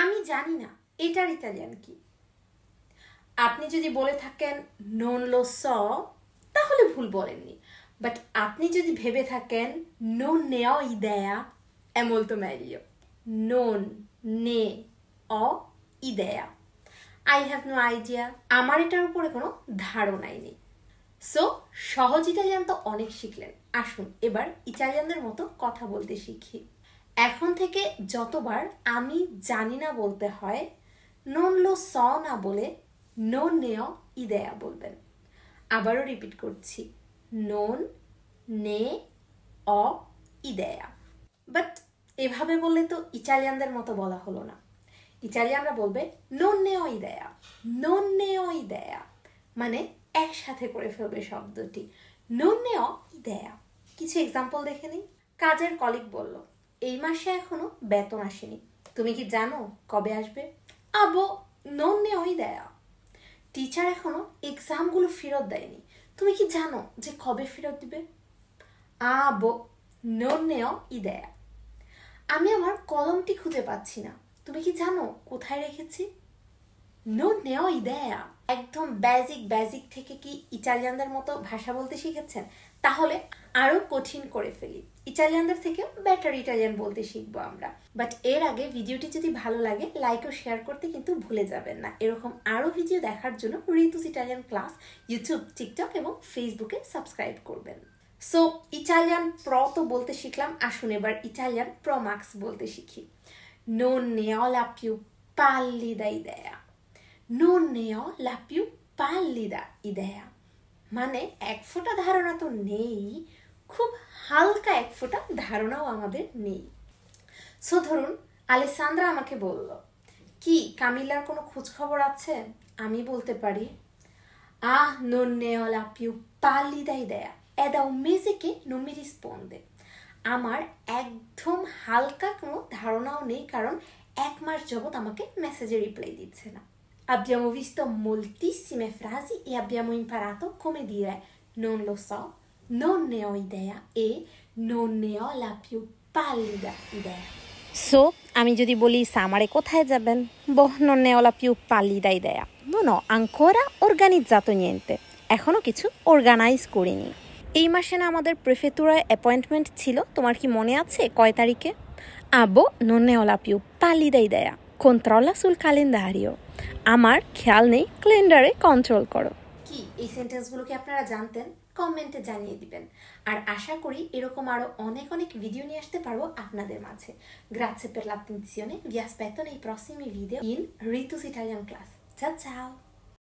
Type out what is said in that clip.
আমি জানি না, এটার ইতালিয়ান কি? আপনি যদি বলে থাকেন নন লো স তাহলে ভুল বলেননি। বাট আপনি যদি ভেবে থাকেন ne ho idea è molto meglio non ne ho idea. I have no idea আমার এটার উপরে কোনো ধারণাই নেই। সো সহজ ইটালিয়ান তো অনেক শিখলেন। আসুন, এবার ইটালিয়ানদের মতো কথা বলতে শিখি। এখন থেকে যতবার আমি জানি না বলতে হয়, নন লো স না বলে ne ho idea বলবেন। আবারও রিপিট করছি non ne ho idea but এভাবে বললে তো ইটালিয়ানদের মতো বলা হলো না। ইটালিয়ানরা বলবে ho idea non ne ho idea মানে একসাথে করে ফেলবে শব্দটি। non ne ho idea কিছু এক্সাম্পল দেখে নিই। কাজের কলিগ বলল এই মাসে এখনও বেতন আসেনি। তুমি কি জানো কবে আসবে? আবো নন ne দেয়া। টিচার এখনও এক্সামগুলো ফেরত দেয়নি। তুমি কি জানো যে কবে ফেরত দিবে? আবো ই দেয়া। আমি আমার কলমটি খুঁজে পাচ্ছি না। তুমি কি জানো কোথায় রেখেছি? নো নেও ইদেয়া একদম বেসিক বেসিক থেকে কি ইটালিয়ানদের মতো ভাষা বলতে শিখেছেন? তাহলে আরও কঠিন করে ফেলি। ইটালিয়ানদের থেকে বেটার ইটালিয়ান বলতে শিখব আমরা। বাট এর আগে ভিডিওটি যদি ভালো লাগে লাইক ও শেয়ার করতে কিন্তু ভুলে যাবেন না। এরকম আরও ভিডিও দেখার জন্য Ritu's Italian class YouTube TikTok এবং ফেসবুকে সাবস্ক্রাইব করবেন। সো ইটালিয়ান প্র তো বলতে শিখলাম। আসুন এবার ইটালিয়ান প্রমাক্স বলতে শিখি। Non ne ho la più idea non ne ho la più pallida idea মানে এক ফোঁটা ধারণা তো নেই খুব হালকা এক ফোঁটা ধারণাও আমাদের নেই সো ধরুন আলেসান্দ্রা আমাকে বলল কি কামিলার কোনো খোঁজ খবর আছে আমি বলতে পারি আহ non ne ho la più pallida idea da un mese che non mi risponde আমার একদম হালকা কোনো ধারণাও নেই কারণ এক মাস যাবৎ আমাকে মেসেজে রিপ্লাই দিচ্ছে না Abbiamo visto moltissime frasi e abbiamo imparato come dire non lo so, non ne ho idea e non ne ho la più pallida idea. So আমি যদি বলি সামারে কোথায় যাবেন boh non ne ho la più pallida idea non ho ancora organizzato niente এখনও কিছু organise করিনি এই মাসে না আমাদের প্রেফেতুরায় অ্যাপয়েন্টমেন্ট ছিল তোমার কি মনে আছে কয় তারিখে আবো non ne ho la più control আসুল ক্যালেন্ডারিও আমার খেয়াল নেই ক্যালেন্ডারে কন্ট্রোল করো। কি? এই সেন্টেন্সগুলোকে আপনারা জানতেন? কমেন্টে জানিয়ে দিবেন। আর আশা করি এরকম আরও অনেক অনেক ভিডিও নিয়ে আসতে পারব আপনাদের মাঝে। গ্রাচে পেলাপ তিনসিয়নে গ্যাস পেতন এই প্রসিমি video in Ritu's Italian class চাও চাও